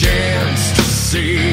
chance to see.